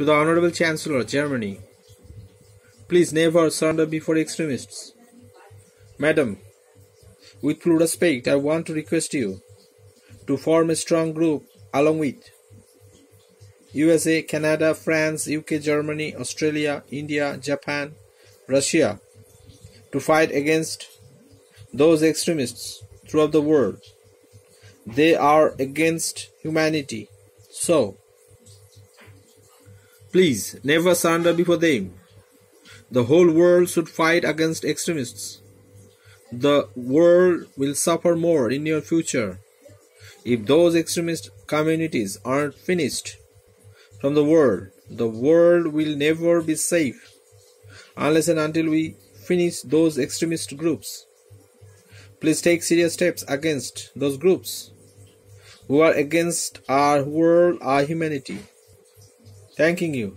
To the Honorable Chancellor, Germany, please never surrender before extremists. Madam, with full respect, I want to request you to form a strong group along with USA, Canada, France, UK, Germany, Australia, India, Japan, Russia to fight against those extremists throughout the world. They are against humanity. So, please never surrender before them. The whole world should fight against extremists. The world will suffer more in your future if those extremist communities aren't finished from the world. The world will never be safe unless and until we finish those extremist groups. Please take serious steps against those groups who are against our world, our humanity. Thanking you.